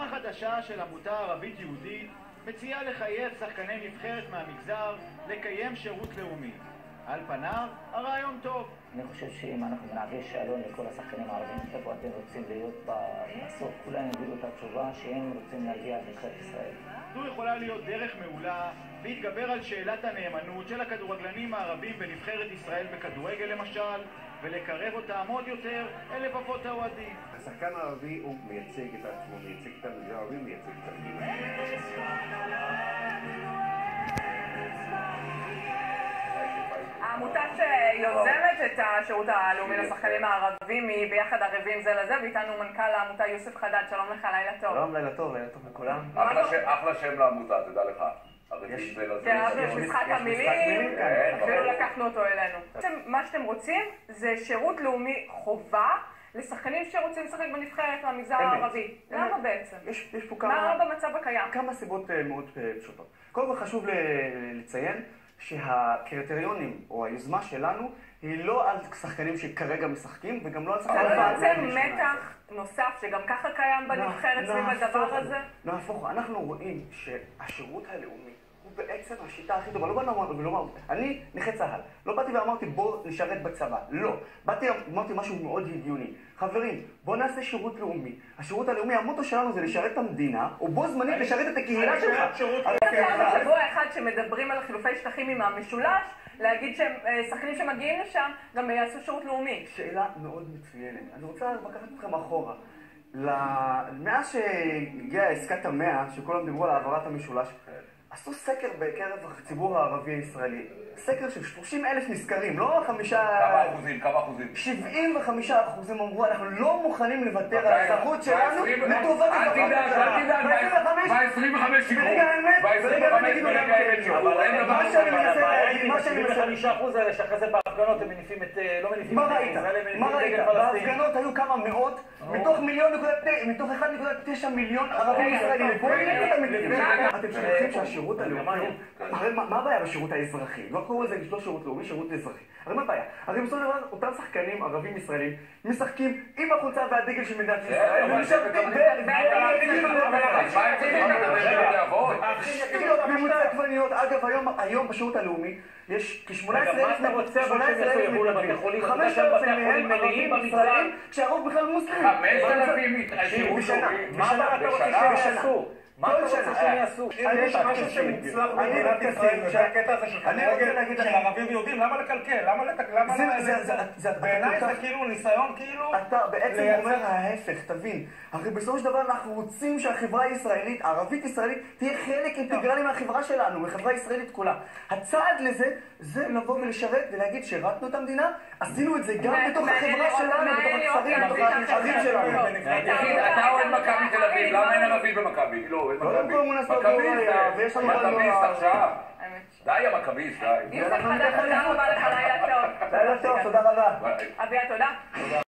יוזמה חדשה של עמותה ערבית-יהודית מציעה לחייב שחקני נבחרת מהמגזר לקיים שירות לאומי. על פניו, הרעיון טוב. אני חושב שאם אנחנו נעביר שאלון לכל השחקנים הערבים, איפה אתם רוצים להיות בסוף, כולם יגידו את התשובה שהם רוצים להגיע לנבחרת ישראל. זו יכולה להיות דרך מעולה להתגבר על שאלת הנאמנות של הכדורגלנים הערבים בנבחרת ישראל בכדורגל למשל, ולקרב אותם עוד יותר אל לבבות האוהדים. השחקן הערבי הוא מייצג את עצמו, מייצג את המגזר הערבי, מייצג את המדינה. העמותה שיוזמת את השירות הלאומי לשחקנים הערבים היא ביחד ערבים זה לזה, ואיתנו מנכ"ל העמותה יוסף חדד, שלום לך, לילה טוב. שלום, לילה טוב, לילה טוב לכולם. אחלה שם לעמותה, תדע לך. יש משחק המילים, כן, אפילו לקחנו אותו אלינו. בעצם מה שאתם רוצים זה שירות לאומי חובה לשחקנים שרוצים לשחק בנבחרת מהמגזר הערבי. למה בעצם? יש פה מה כמה... במצב הקיים? כמה סיבות אה, מאוד אה, פשוטות. קודם כל חשוב ל- לציין שהקריטריונים או היוזמה שלנו היא לא על שחקנים שכרגע משחקים וגם לא על אתה שחקנים... לא יוצר בני 18. מתח נוסף שגם ככה קיים בנבחרת סביב נהפוך הדבר הזה? נהפוך. אנחנו רואים שהשירות הלאומי הוא בעצם השיטה הכי טובה. לא באנו ואמרנו, אני נכה צה"ל. לא באתי ואמרתי בוא נשרת בצבא. לא. באתי ואמרתי משהו מאוד הגיוני. חברים, בוא נעשה שירות לאומי. השירות הלאומי, המוטו שלנו זה לשרת את המדינה, ובו זמנית לשרת את הקהילה שלך. הרי אפשר בשבוע אחד שמדברים על חילופי שטחים עם המשולש, להגיד שהם אה, שחקנים שמגיעים לשם גם יעשו שירות לאומי. שאלה מאוד מצוינת. אני רוצה לקחת אתכם אחורה. מאז שהגיעה עסקת המאה, שכולם דיברו על העברת המשולש, עשו סקר בקרב הציבור הערבי הישראלי. סקר של 30 אלף נזכרים, לא חמישה... כמה אחוזים, כמה אחוזים. 75 אחוזים אמרו, אנחנו לא מוכנים לוותר על האזרחות שלנו לטובת אל תדאג, אל תדאג, ב-25 שיקרו. ברגע האמת, ברגע האמת. אבל אין דבר מה שאני. מנסה להגיד, מה שאני מנסה... 75% האלה שאחרי זה בהפגנות הם מניפים את... לא מניפים מה את ראית? מה ראית? דגל פלסטין. בהפגנות היו כמה מאות, מתוך מיליון נקודה תשע, מתוך 1.9 מיליון ערבים ישראלים. בואו נראה את המדינה. אתם שוכחים שהשירות הלאומי, הרי מה הבעיה בשירות האזרחי? לא קוראים לזה לא שירות לאומי, שירות אזרחי. הרי מה הבעיה? הרי בסופו של דבר אותם שחקנים ערבים ישראלים משחקים עם החולצה והדגל של מדינת ישראל, אבל ומשרתים? ממוצע עגבניות. אגב, היום- בשירות הלאומי יש כ-18 רגע, מה אתה רוצה אבל שהם יחויבו לבתי חולים? אתה יודע שהם בתי החולים מלאים? ישראלים, כשהרוב בכלל מוסלמים. 5,000 שירות בשנה. לאומי. מה אתה רוצה שהם. יעשו? מה כל אתה רוצה שנה. שהם יעשו? אם יש משהו שמוצלח במדינת ישראל, זה הקטע הזה של אני רוצה כדורגל להגיד של ערבים ויהודים, למה לקלקל? למה לת- למה זה- ל- זה- זה- זה- אתה בעיניי זה כאילו ניסיון כאילו... אתה בעצם אומר ההפך, תבין. הרי בסופו של דבר אנחנו רוצים שהחברה הישראלית, הערבית ישראלית, תהיה חלק אינטגרלי מהחברה שלנו, מהחברה הישראלית כולה. הצעד לזה, זה לבוא ולשרת ולהגיד שירתנו את המדינה, עשינו את זה גם בתוך החברה שלנו, בתוך הכפרים, בתוך החברה שלנו. שלנו. תגיד, אתה אוהד מכבי תל אביב, למה אין ערבי במכבי? לא, קודם מכבי. מכביסט, בגוריה, ויש לנו גם מכביסט. עכשיו. די המכביסט, די. יוסף חדד, תודה רבה לך, לילה טוב. לילה טוב, תודה רבה. אביה, תודה.